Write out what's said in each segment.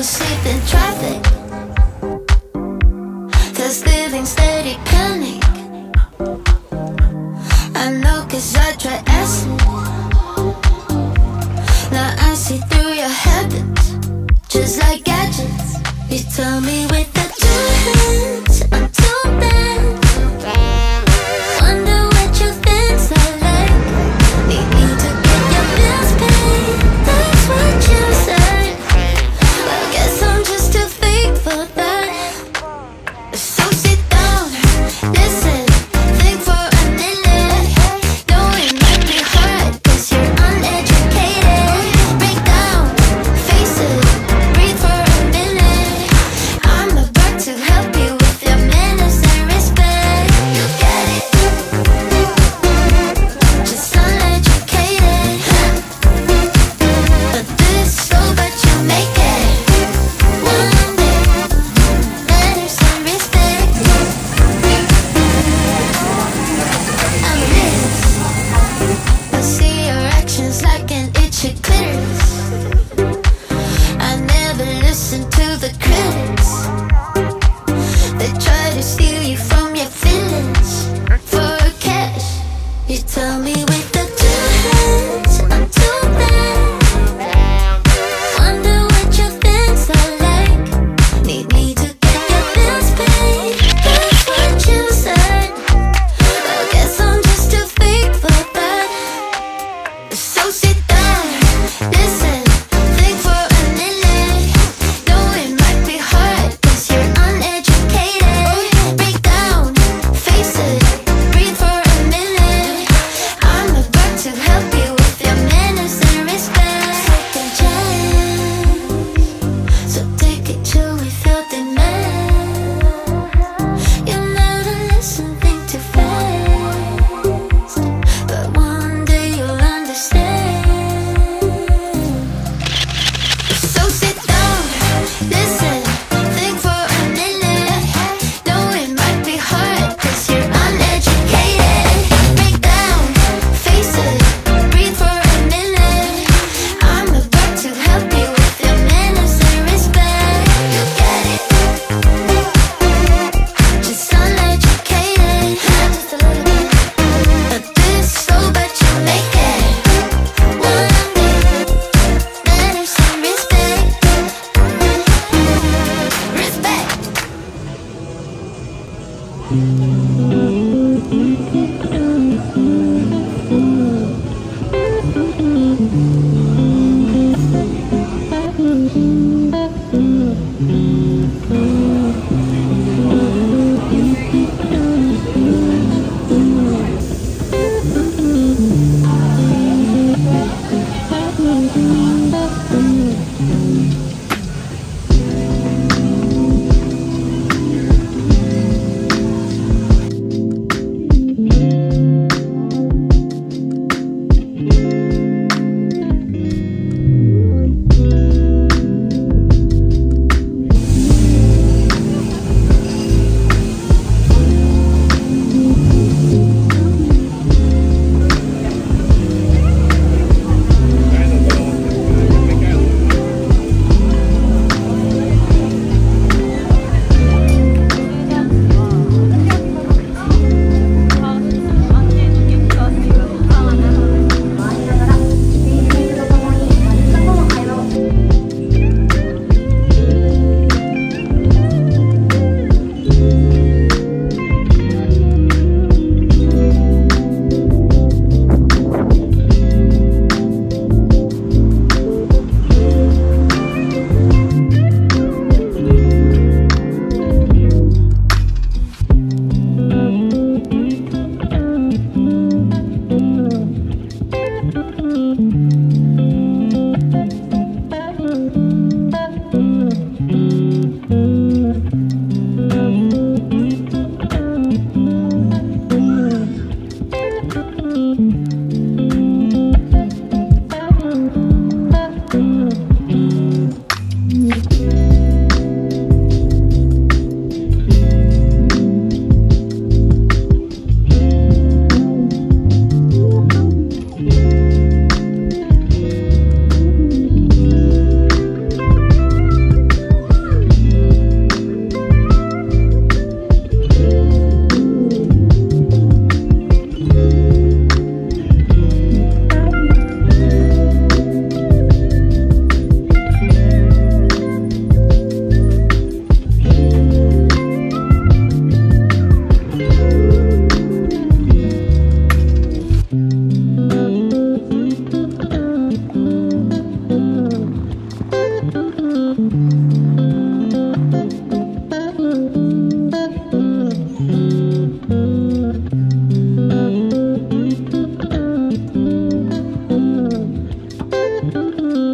to sleep in traffic. There's living steady panic I know cause I try asking. Now I see through your habits Just like gadgets. You tell me with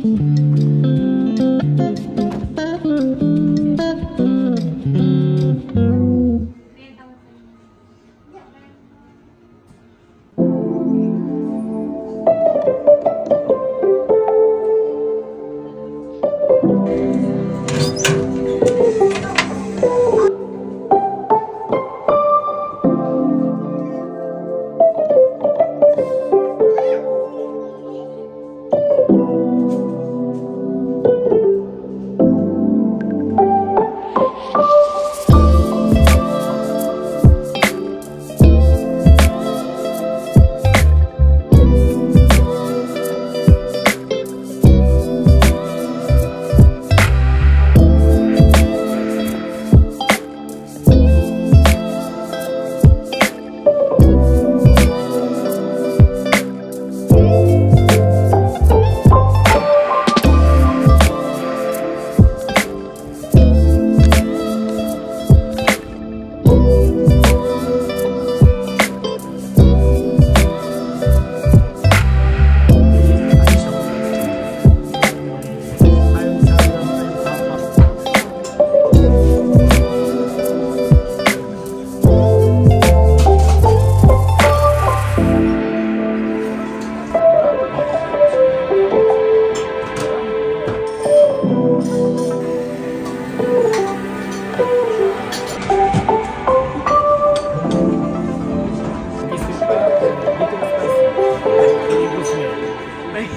Mm-hmm.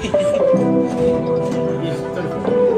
Thank you.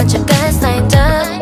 Bunch of guys lined up.